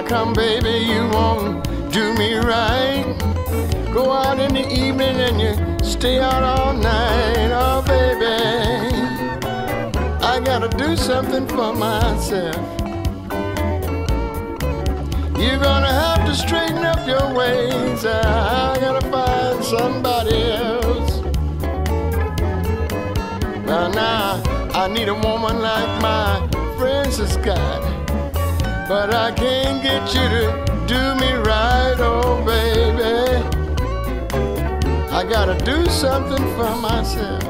How come, baby, you won't do me right? Go out in the evening and you stay out all night. Oh, baby, I gotta do something for myself. You're gonna have to straighten up your ways. I gotta find somebody else. Now, now, I need a woman like my friends has got. But I can't get you to do me right, oh baby. I gotta do something for myself.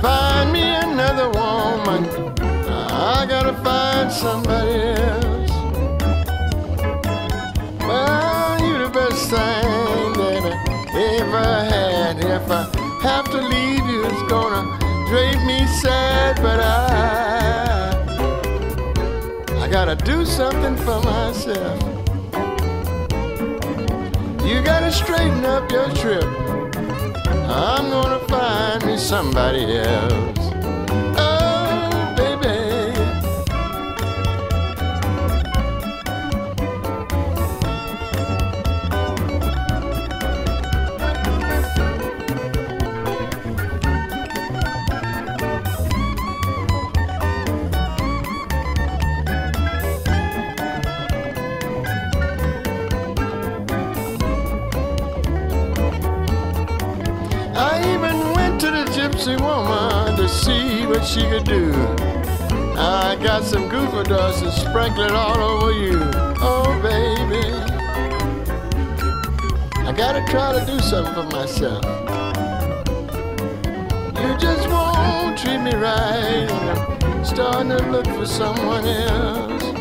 Find me another woman. I gotta find somebody else. Well, you the best thing that I ever had. If I have to leave you, it's gonna drape me sad, but I gotta do something for myself. You gotta straighten up your trip. I'm gonna find me somebody else. To the gypsy woman to see what she could do. I got some goofer dust and sprinkle it all over you. Oh, baby. I gotta try to do something for myself. You just won't treat me right. I'm starting to look for someone else.